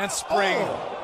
handspring. Oh.